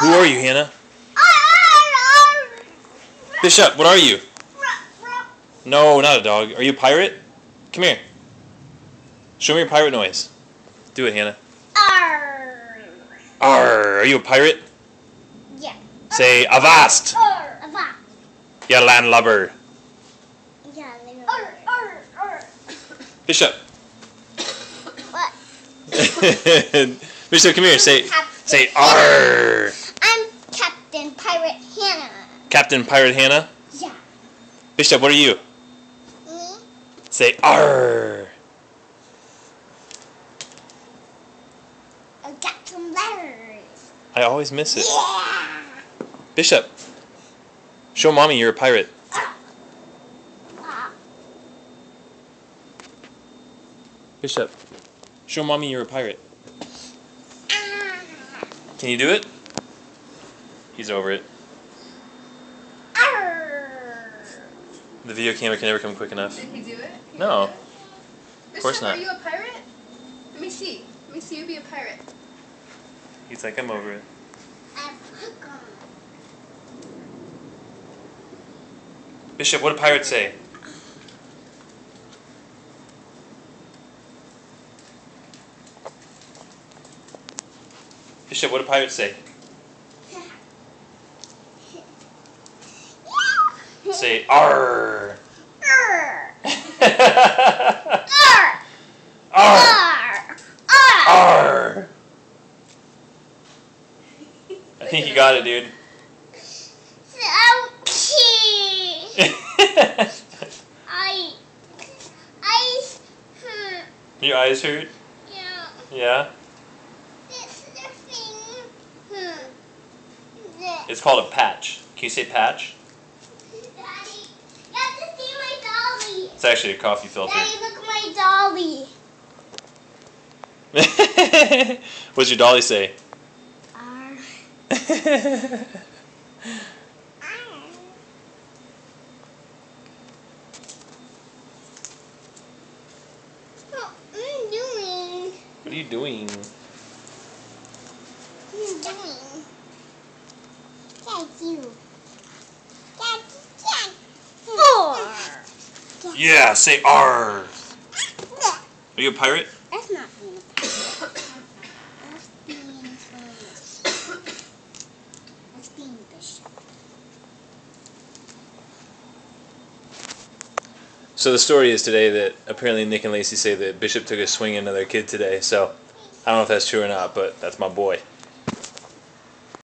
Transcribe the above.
Who are you, Hannah? Bishop, what are you? No, not a dog. Are you a pirate? Come here. Show me your pirate noise. Do it, Hannah. Arr. Arr, are you a pirate? Yeah. Say avast. Arr. Avast. Ya landlubber. Yeah. Arr. Arr. Arr. Bishop. What? Bishop, come here. Say Captain say Hannah. arr. Pirate Hannah. Captain Pirate Hannah. Yeah. Bishop, what are you? Me? Say arr. I got some letters. I always miss it. Yeah. Bishop. Show mommy you're a pirate. Bishop. Show mommy you're a pirate. Ah. Can you do it? He's over it. The video camera can never come quick enough. Did he do it? Can No. Of course not. Are you a pirate? Let me see. Let me see you be a pirate. He's like, I'm over it. Bishop, what do pirates say? Bishop, what do pirates say? Say. Arr. arr. Arr. Arr. Arr. I think you got it, dude. I. I. Hmm. Your eyes hurt? Yeah. Yeah. This the thing. Hmm. It's called a patch. Can you say patch? Daddy, you have to see my dolly. It's actually a coffee filter. Daddy, look at my dolly. What's your dolly say? Arr. What I'm doing? What are you doing? I'm doing? That's you. That's that. Four. Yeah, say R. Are you a pirate? That's not being a pirate. That's being famous. That's being bishop. So the story is today that apparently Nick and Lacey say that Bishop took a swing at another kid today. So I don't know if that's true or not, but that's my boy.